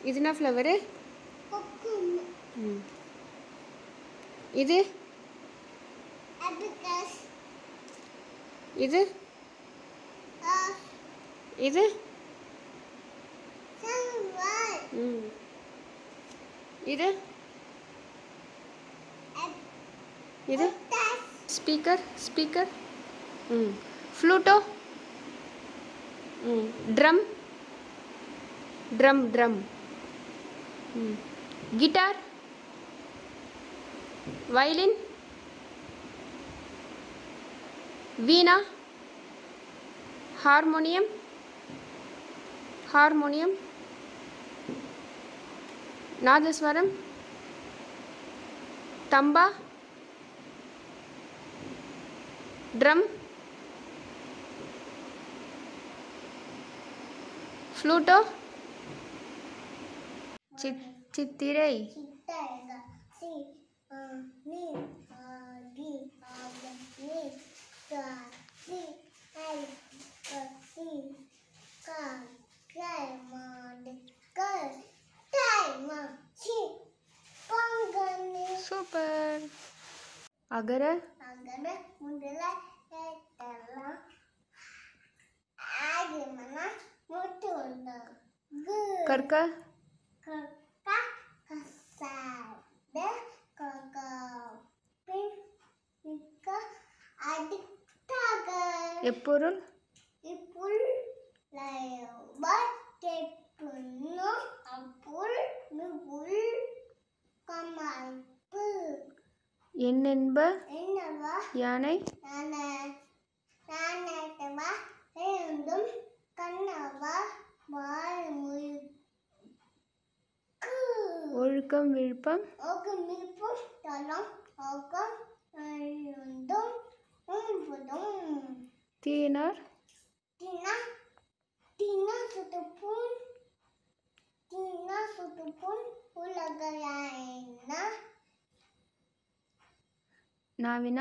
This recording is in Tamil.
இது என்ன ஃப்ளவரு இது? இது? இது? இது? இது? ஸ்பீக்கர் ஸ்பீக்கர் ம். ஃப்ளூட்டோ ம். ட்ரம் ட்ரம் ட்ரம் ம். Guitar violin veena harmonium harmonium nadaswaram Thamba drum flute चित्तिरई അകര കർക്ക എപ്പോഴും ഇപ്പോൾ எண்ணென்ப யானை ஒழுக்கம் விழுப்பம் தீனார் உலகையா ನಾವಿನ